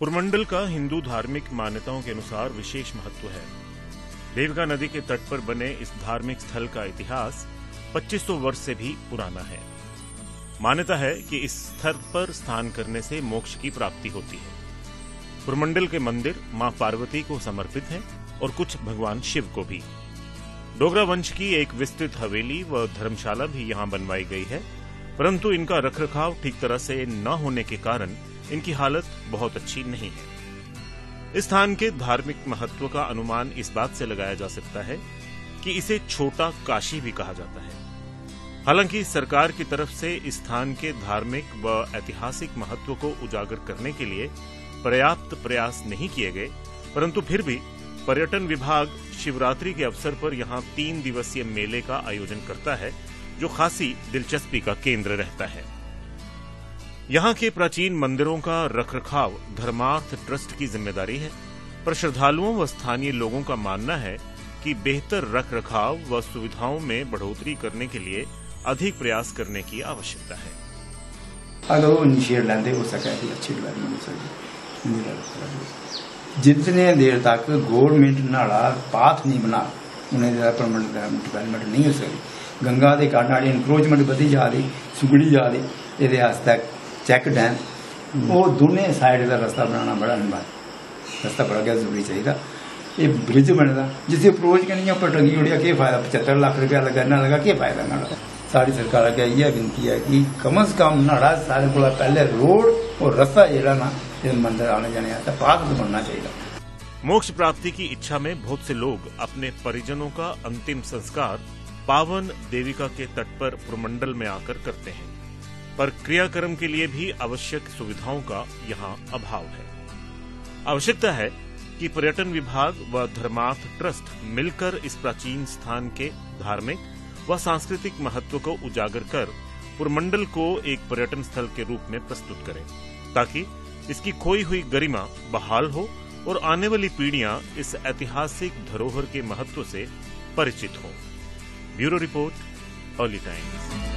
पुरमंडल का हिंदू धार्मिक मान्यताओं के अनुसार विशेष महत्व है। देविका नदी के तट पर बने इस धार्मिक स्थल का इतिहास 2500 वर्ष से भी पुराना है। मान्यता है कि इस स्थल पर स्नान करने से मोक्ष की प्राप्ति होती है। पुरमंडल के मंदिर माँ पार्वती को समर्पित हैं और कुछ भगवान शिव को भी। डोगरा वंश की एक विस्तृत हवेली व धर्मशाला भी यहाँ बनवाई गई है, परंतु इनका रखरखाव ठीक तरह से न होने के कारण इनकी हालत बहुत अच्छी नहीं है। इस स्थान के धार्मिक महत्व का अनुमान इस बात से लगाया जा सकता है कि इसे छोटा काशी भी कहा जाता है। हालाँकि सरकार की तरफ़ से इस स्थान के धार्मिक व ऐतिहासिक महत्व को उजागर करने के लिए पर्याप्त प्रयास नहीं किए गए, परंतु फिर भी पर्यटन विभाग शिवरात्रि के अवसर पर यहाँ तीन दिवसीय मेले का आयोजन करता है, जो खासी दिलचस्पी का केंद्र रहता है। यहाँ के प्राचीन मंदिरों का रखरखाव धर्मार्थ ट्रस्ट की ज़िम्मेदारी है। पर श्रद्धालुओं व स्थानीय लोगों का मानना है कि बेहतर रख रखाव व सुविधाओं में बढ़ोतरी करने के लिए अधिक प्रयास करने की आवश्यकता है। जितने देर तक गवर्नमेंट नाला पाथ नहीं बना, उन्हें परमानेंट डेवलपमेंट नहीं हो सकती। गंगा के कारण इनक्रोचमेंट बढ़ी जा रही, सुगड़ी जा रही ये चैक डैम, वो दोनों साइड का रस्ता बनाना बड़ा अनिवार्य। रास्ता बड़ा गया ज़रूरी चाहिए ये ब्रिज बनता जिसे अप्रोच के नहीं पर टंगी उड़िया, के फ़ायदा? पचहत्तर लाख रुपया लगा ना लगा, के फ़ायदा ना सारी सरकार अगर इयै विनती है कि कम अज कम नाड़ा सारे को पहले रोड और रास्ता जेड़ा ना मंदिर आने जाने आता पाथ तो बनना चाहिए मोक्ष प्राप्ति की इच्छा में बहुत से लोग अपने परिजनों का अंतिम संस्कार पावन देविका के तट पर प्रमंडल में आकर करते हैं। पर क्रियाक्रम के लिए भी आवश्यक सुविधाओं का यहाँ अभाव है। आवश्यकता है कि पर्यटन विभाग व धर्मार्थ ट्रस्ट मिलकर इस प्राचीन स्थान के धार्मिक व सांस्कृतिक महत्व को उजागर कर पुरमंडल को एक पर्यटन स्थल के रूप में प्रस्तुत करें, ताकि इसकी खोई हुई गरिमा बहाल हो और आने वाली पीढ़ियाँ इस ऐतिहासिक धरोहर के महत्व से परिचित हों। Bureau report Early Times.